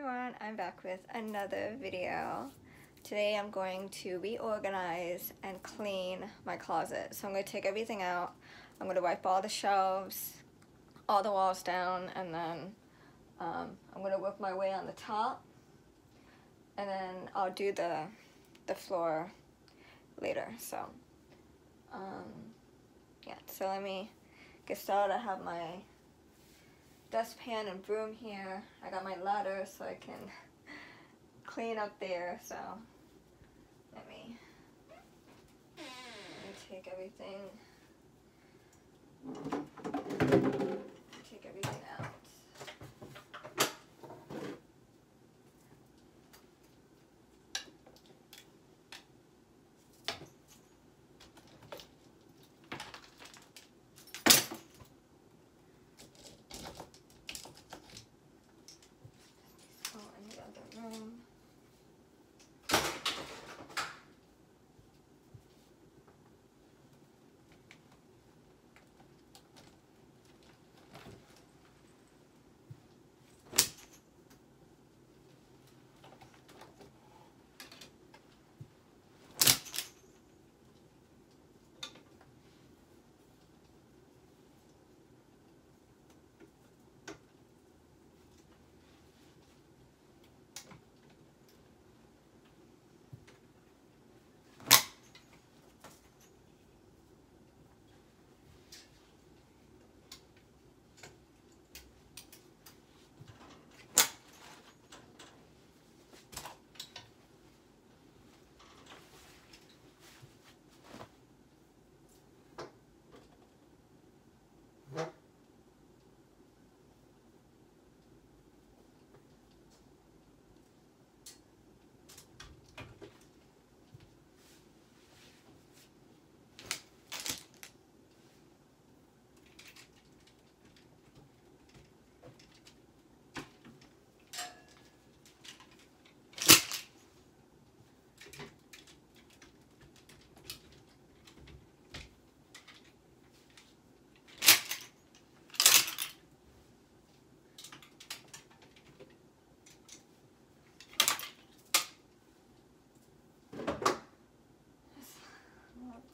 everyone, I'm back with another video. Today I'm going to reorganize and clean my closet. So I'm going to take everything out. I'm going to wipe all the shelves, all the walls down, and then um, I'm going to work my way on the top. And then I'll do the, the floor later. So, um, yeah, so let me get started. I have my dustpan and broom here. I got my ladder so I can clean up there. So let me, let me take everything, take everything out.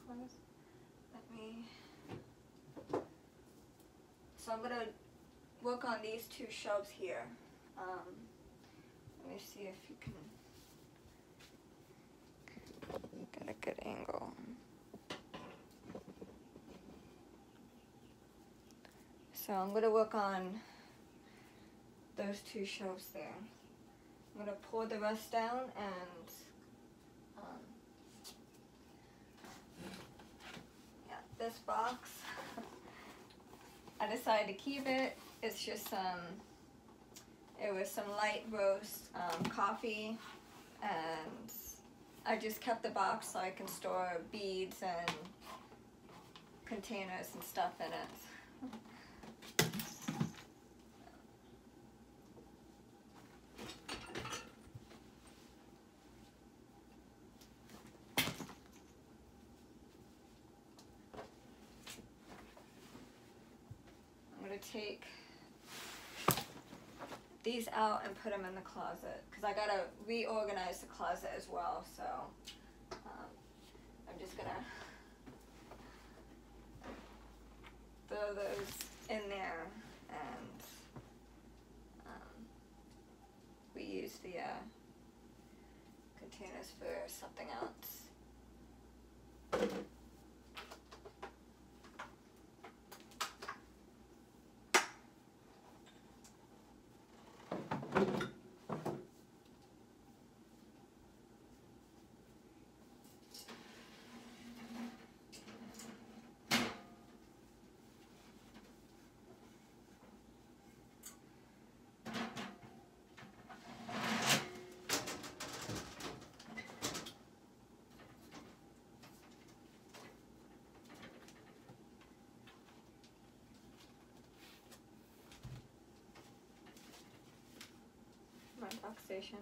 Let me. So I'm gonna work on these two shelves here. Um, let me see if you can get a good angle. So I'm gonna work on those two shelves there. I'm gonna pour the rest down and um, yeah, this box. I decided to keep it. It's just um, it was some light roast um, coffee, and I just kept the box so I can store beads and containers and stuff in it. I'm gonna take these out and put them in the closet because I gotta reorganize the closet as well. So um, I'm just gonna throw those in there and um, we use the uh, containers for something my station.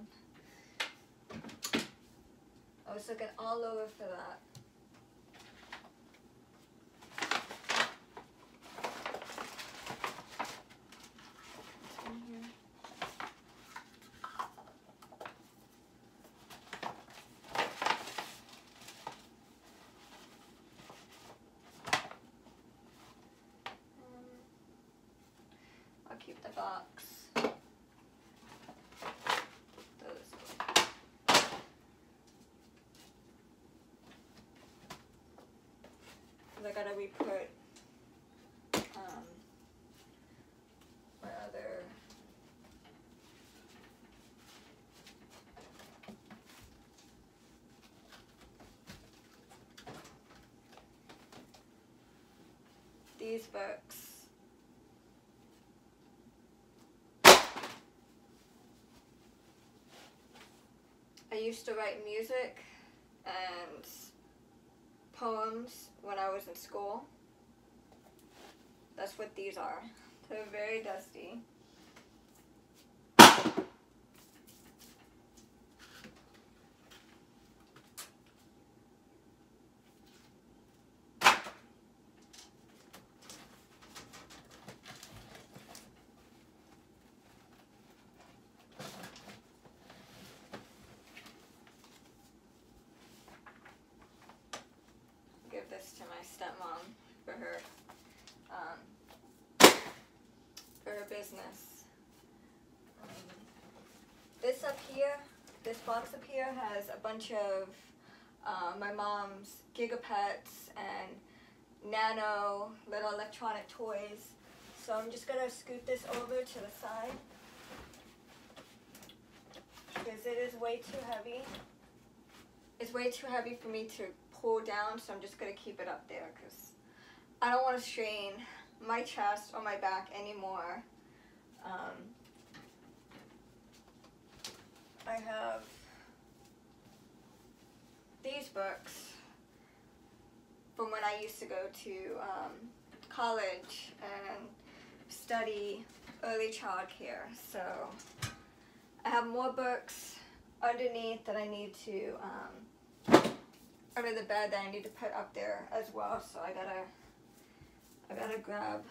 I was looking all over for that. Mm. keep the box. gotta re-put um, my other these books. I used to write music and poems when I was in school. That's what these are. They're very dusty. Give this to my stepmom for her um, for her business. This up here, this box up here has a bunch of uh, my mom's gigapets and nano little electronic toys. So I'm just gonna scoot this over to the side because it is way too heavy. It's way too heavy for me to down, so I'm just gonna keep it up there because I don't want to strain my chest or my back anymore. Um, I have these books from when I used to go to um, college and study early child care. So I have more books underneath that I need to, um, under the bed that I need to put up there as well. So I gotta, I gotta grab. um,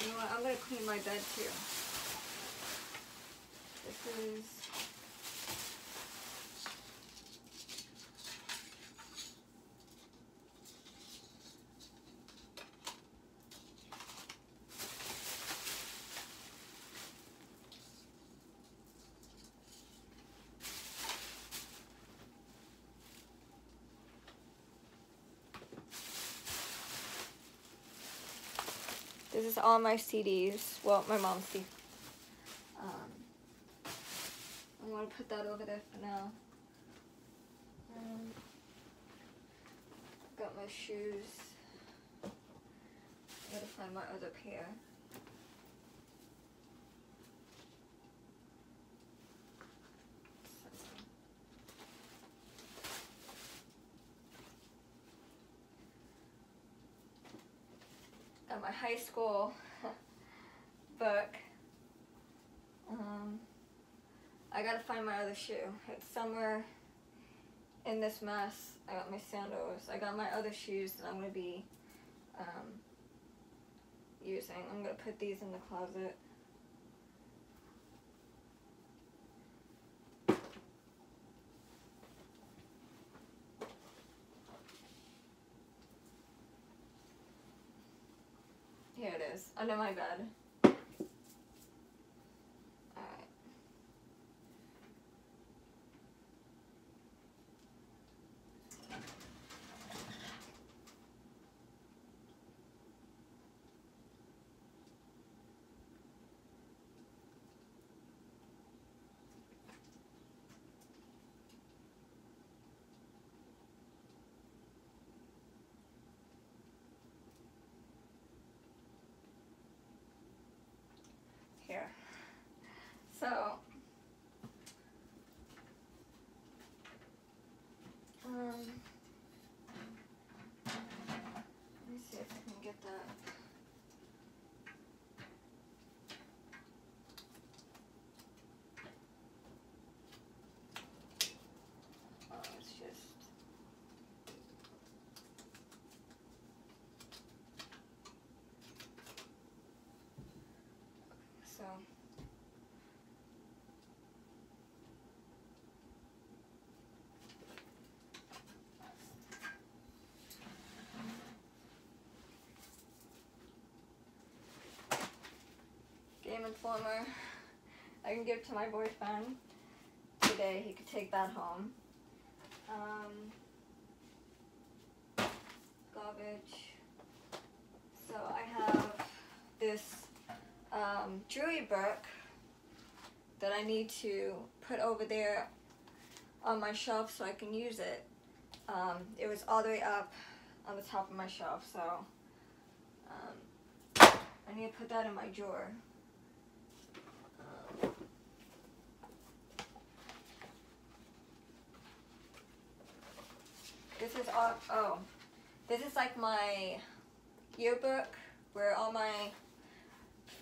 You know what? I'm gonna clean my bed too. This is. This is all my CDs. Well, my mom's CD. Um, I'm gonna put that over there for now. Um, got my shoes. I Gotta find my other pair. My high school book. Um, I gotta find my other shoe. It's somewhere in this mess. I got my sandals. I got my other shoes that I'm gonna be um, using. I'm gonna put these in the closet. Here it is, under my bed. Alright. Here. So, um, let me see if I can get that. Oh, it's just. So. Game Informer. I can give to my boyfriend today. He could take that home. Um, garbage. So I have this um, jewelry book that I need to put over there on my shelf so I can use it. Um, it was all the way up on the top of my shelf, so um, I need to put that in my drawer. This is all, oh, this is like my yearbook where all my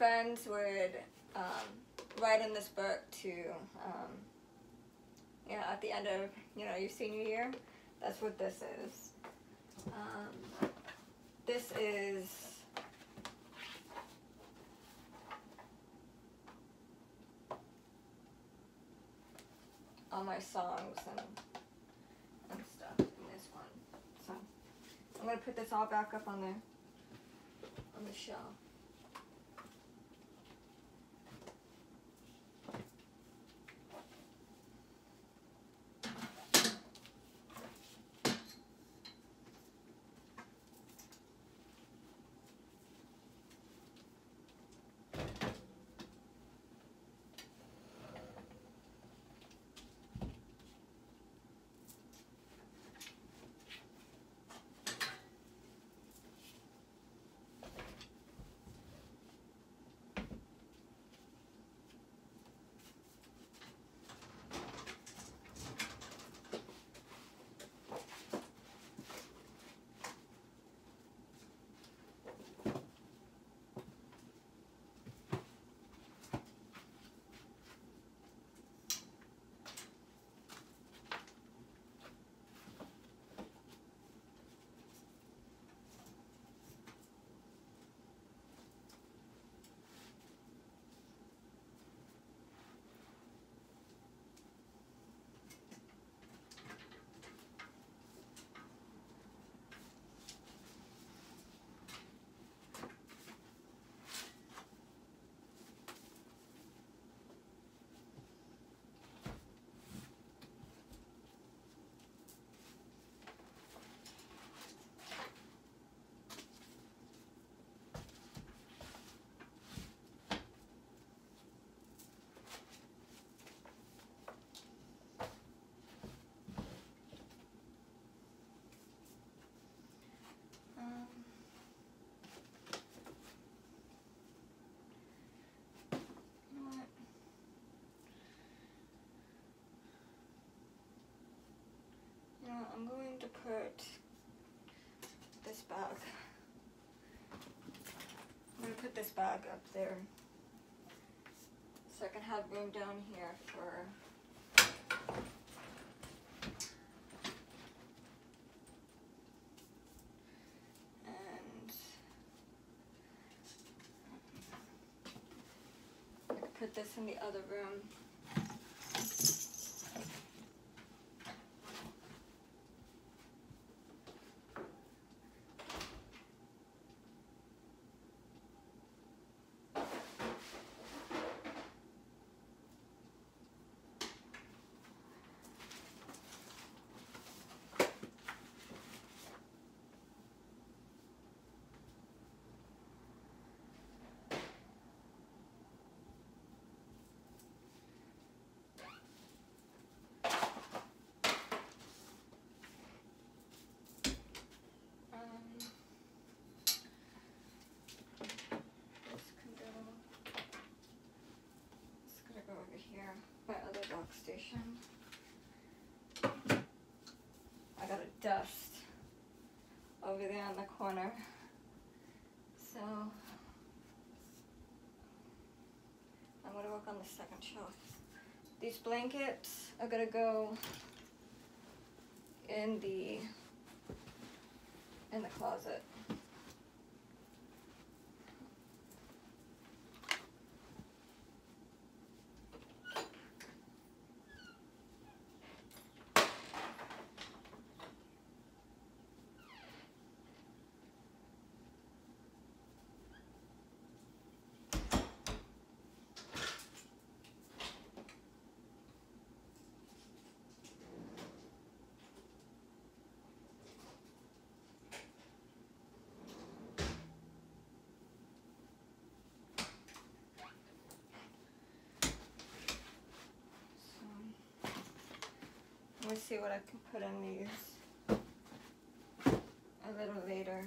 friends would um, write in this book to, um, you know, at the end of, you know, your senior year. That's what this is. Um, this is all my songs and, and stuff in this one. So I'm gonna put this all back up on the on the shelf. Put this bag. I'm going to put this bag up there so I can have room down here for and put this in the other room. Um, this can go. It's gonna go over here, my other dock station. I got a dust over there in the corner. So I'm gonna work on the second shelf. These blankets are gonna go in the in the closet. Me see what I can put in these a little later.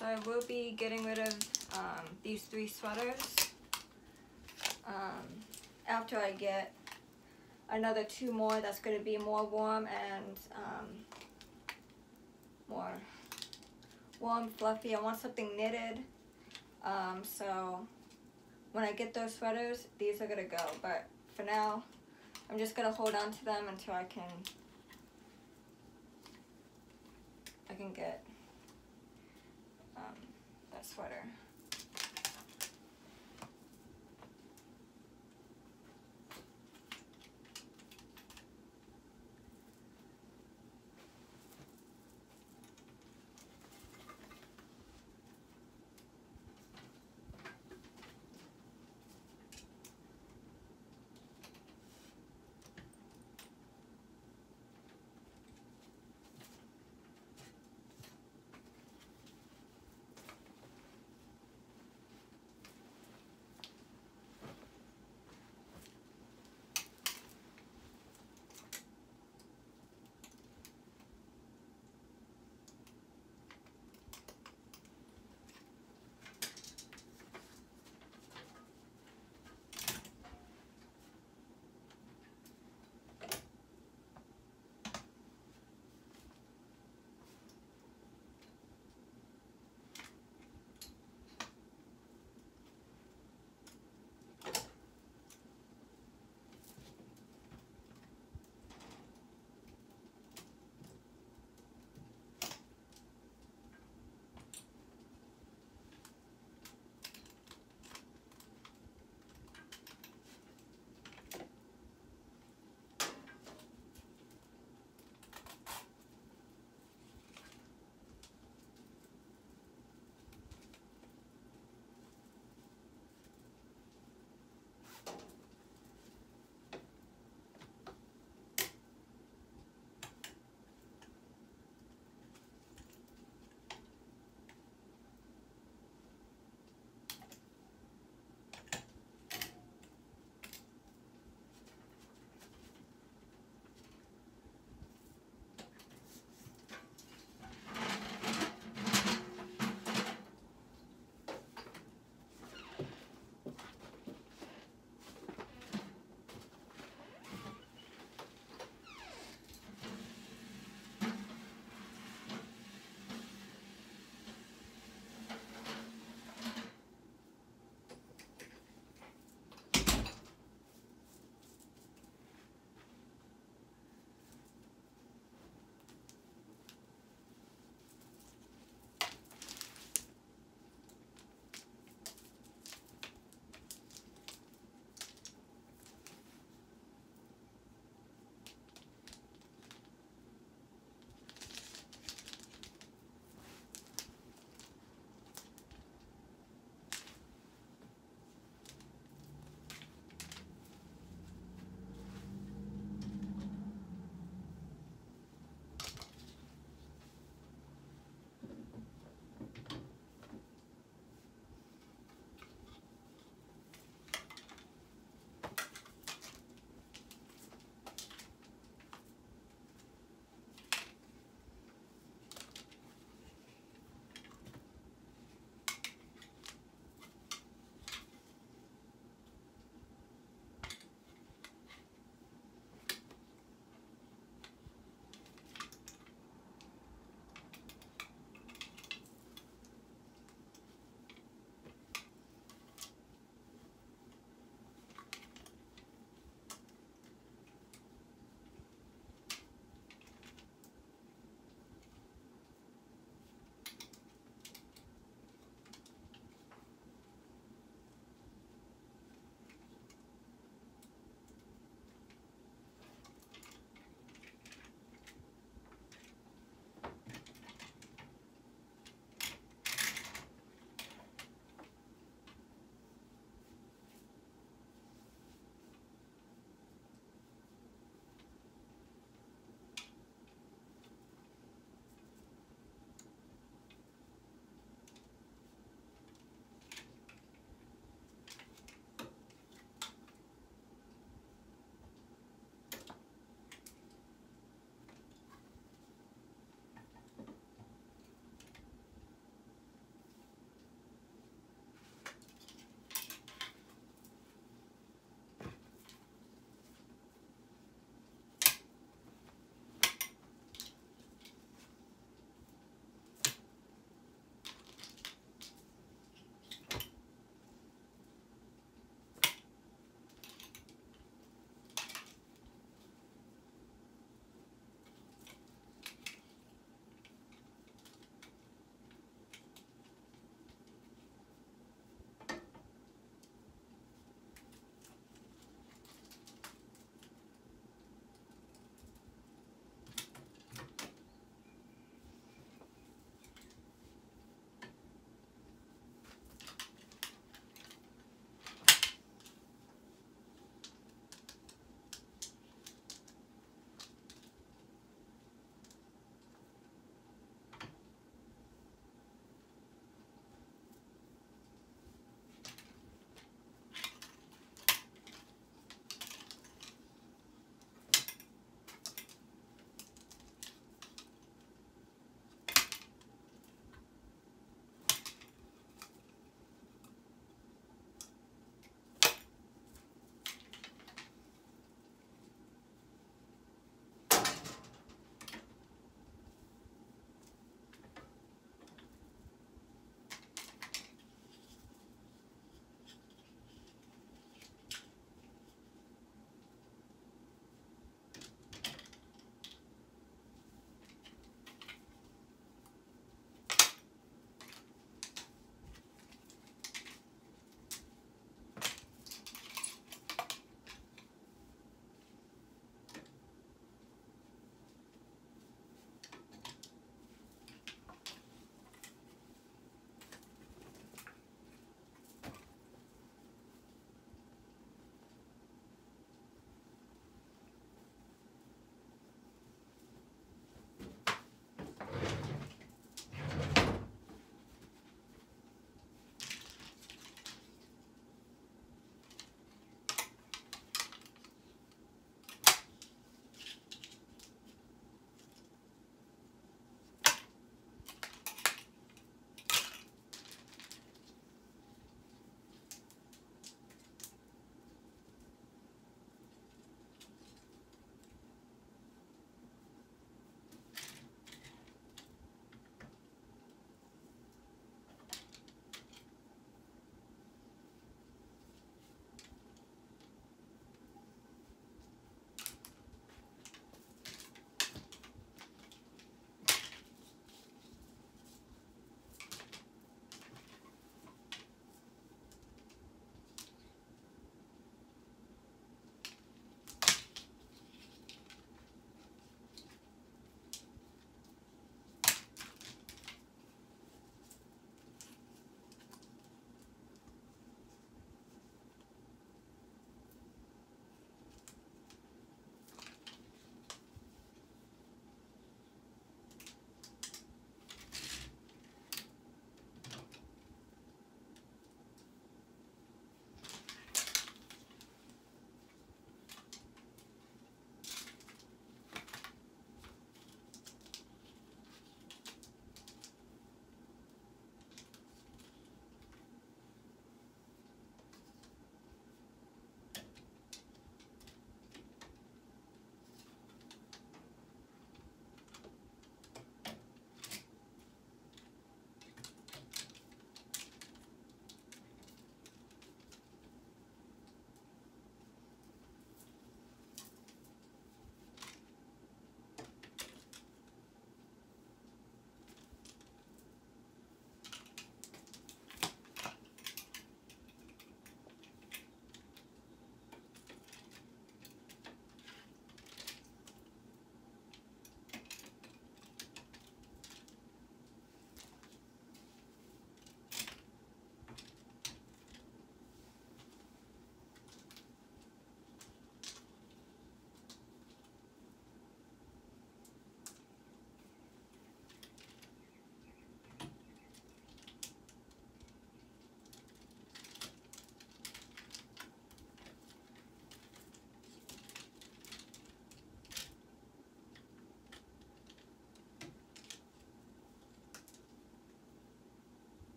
So I will be getting rid of um, these three sweaters um, after I get another two more that's going to be more warm and um, more warm, fluffy. I want something knitted. Um, so when I get those sweaters, these are going to go. But for now, I'm just going to hold on to them until I can I can get that sweater.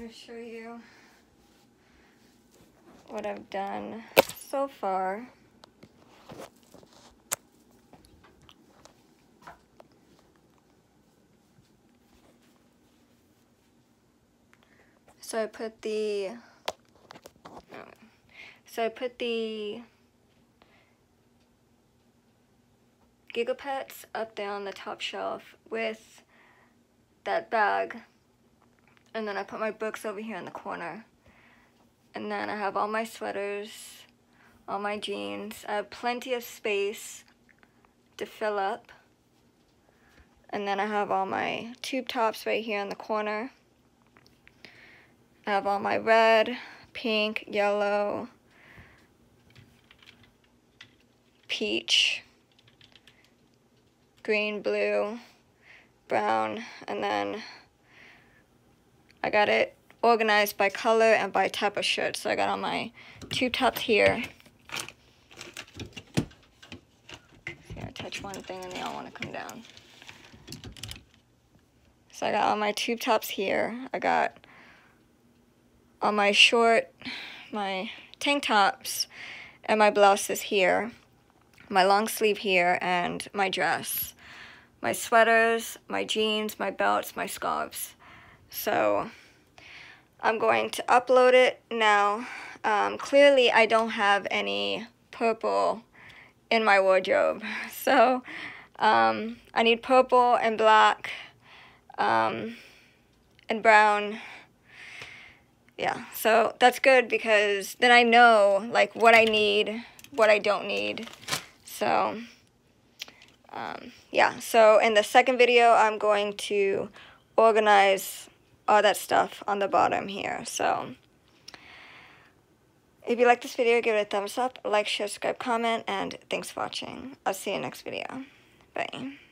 To show you what I've done so far. So I put the, so I put the Gigapets up there on the top shelf with that bag. And then I put my books over here in the corner. And then I have all my sweaters, all my jeans. I have plenty of space to fill up. And then I have all my tube tops right here in the corner. I have all my red, pink, yellow, peach, green, blue, brown, and then I got it organized by color and by type of shirt. So I got all my tube tops here. See, I touch one thing and they all want to come down. So I got all my tube tops here. I got all my short, my tank tops, and my blouses here, my long sleeve here, and my dress, my sweaters, my jeans, my belts, my scarves. So I'm going to upload it now. Um, clearly, I don't have any purple in my wardrobe. So um, I need purple and black um, and brown yeah, so that's good because then I know like what I need, what I don't need. So um, yeah, so in the second video, I'm going to organize all that stuff on the bottom here. So if you like this video, give it a thumbs up, like, share, subscribe, comment, and thanks for watching. I'll see you next video. Bye.